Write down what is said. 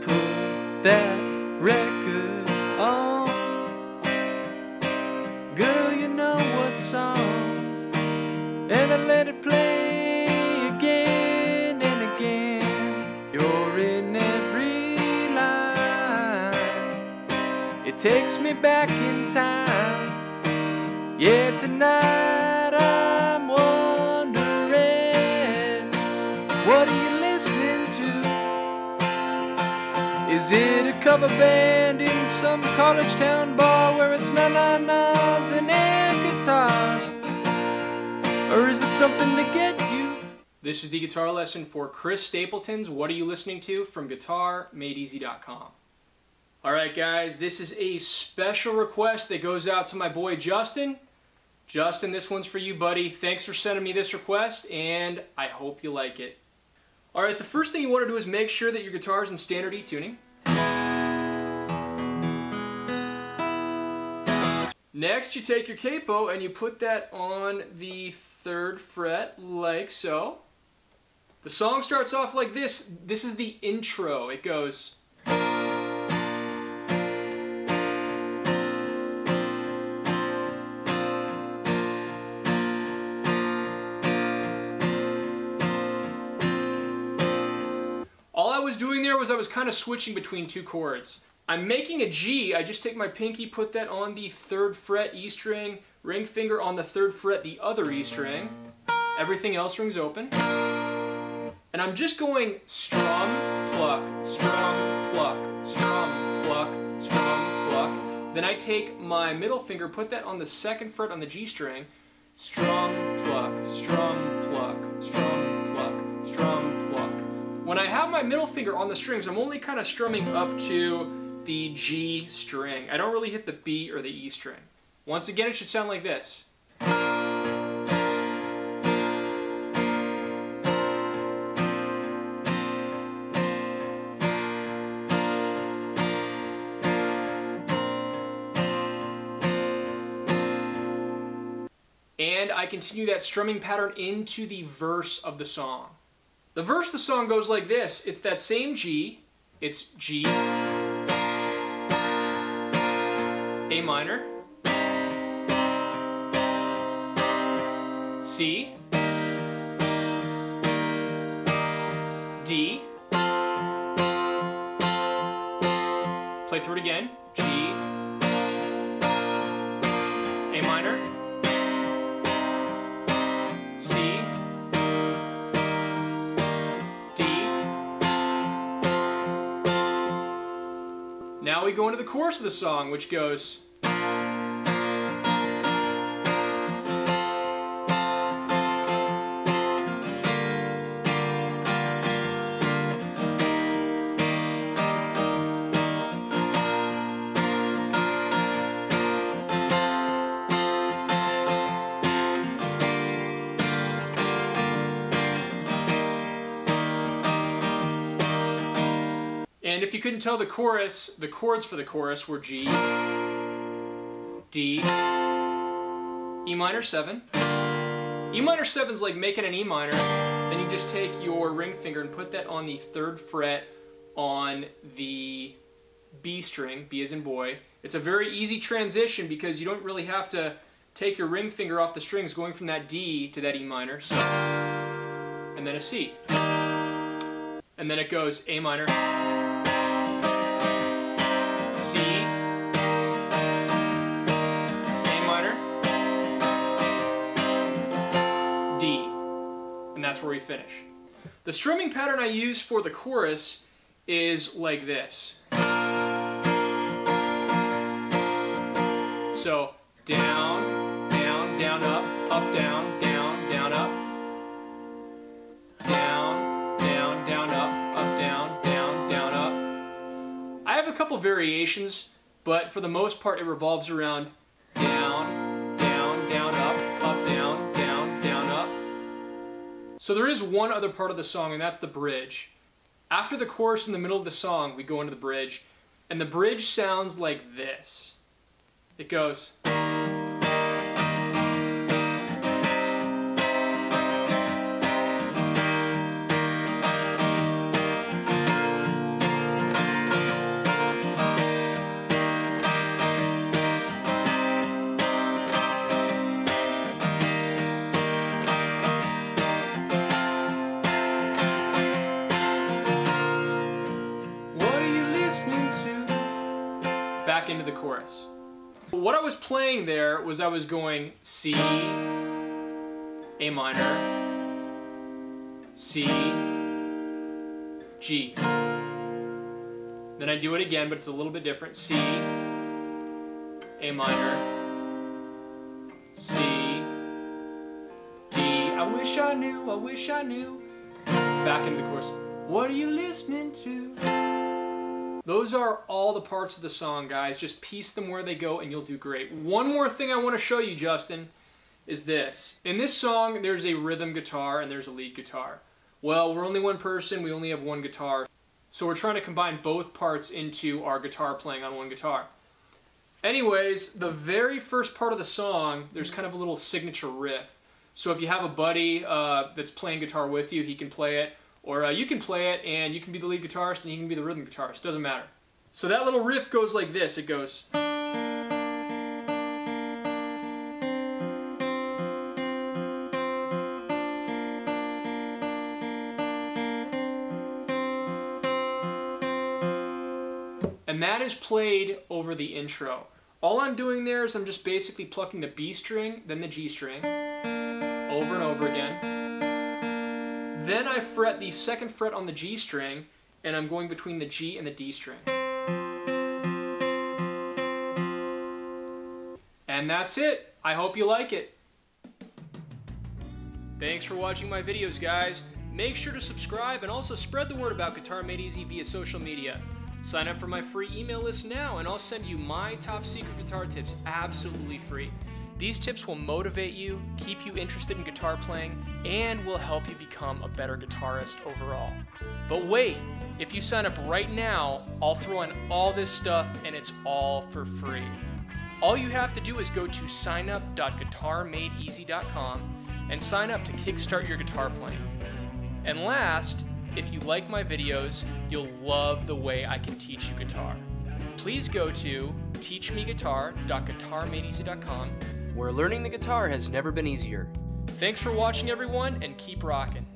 put that record on. Girl, you know what song, and I let it play again and again. You're in every line. It takes me back in time. Yeah, tonight cover band in some college town bar where it's na na na's and air guitars? Or is it something to get you? This is the guitar lesson for Chris Stapleton's What Are You Listening To from GuitarMadeEZ.com. Alright guys, this is a special request that goes out to my boy Justin. Justin, this one's for you, buddy. Thanks for sending me this request, and I hope you like it. Alright, the first thing you want to do is make sure that your guitar is in standard E tuning. Next, you take your capo and you put that on the third fret, like so. The song starts off like this. This is the intro. It goes. All I was doing there was I was kind of switching between two chords. I'm making a G, I just take my pinky, put that on the third fret E string, ring finger on the third fret the other E string, everything else rings open, and I'm just going strum, pluck, strum, pluck, strum, pluck, strum, pluck. Then I take my middle finger, put that on the second fret on the G string, strum, pluck, strum, pluck, strum, pluck, strum, pluck. When I have my middle finger on the strings, I'm only kind of strumming up to the G string. I don't really hit the B or the E string. Once again, it should sound like this. And I continue that strumming pattern into the verse of the song. The verse of the song goes like this. It's that same G. It's G, A minor, C, D, play through it again, G, A minor, C, D. Now we go into the chorus of the song, which goes. And if you couldn't tell the chorus, the chords for the chorus were G, D, E minor 7. E minor 7 is like making an E minor, then you just take your ring finger and put that on the third fret on the B string, B as in boy. It's a very easy transition because you don't really have to take your ring finger off the strings going from that D to that E minor. So, and then a C. And then it goes A minor, A minor, D, and that's where we finish. The strumming pattern I use for the chorus is like this. So down, down, down, up, up, down, couple variations, but for the most part it revolves around down, down, down, up, up, down, down, down, up. So there is one other part of the song, and that's the bridge. After the chorus in the middle of the song, we go into the bridge, and the bridge sounds like this. It goes. Chorus. What I was playing there was I was going C, A minor, C, G. Then I do it again, but it's a little bit different. C, A minor, C, D. I wish I knew, I wish I knew. Back into the chorus. What are you listening to? Those are all the parts of the song, guys. Just piece them where they go and you'll do great. One more thing I want to show you, Justin, is this. In this song, there's a rhythm guitar and there's a lead guitar. Well, we're only one person, we only have one guitar. So we're trying to combine both parts into our guitar playing on one guitar. Anyways, the very first part of the song, there's kind of a little signature riff. So if you have a buddy uh, that's playing guitar with you, he can play it. Or uh, you can play it and you can be the lead guitarist and he can be the rhythm guitarist. Doesn't matter. So that little riff goes like this. It goes... And that is played over the intro. All I'm doing there is I'm just basically plucking the B string, then the G string, over and over again. Then I fret the second fret on the G string, and I'm going between the G and the D string. And that's it. I hope you like it. Thanks for watching my videos, guys. Make sure to subscribe and also spread the word about Guitar Made Easy via social media. Sign up for my free email list now and I'll send you my top secret guitar tips absolutely free. These tips will motivate you, keep you interested in guitar playing, and will help you become a better guitarist overall. But wait, if you sign up right now, I'll throw in all this stuff and it's all for free. All you have to do is go to signup.guitarmadeez.com and sign up to kickstart your guitar playing. And last, if you like my videos, you'll love the way I can teach you guitar. Please go to teachmeguitar.guitarmadeez.com where learning the guitar has never been easier. Thanks for watching everyone and keep rocking.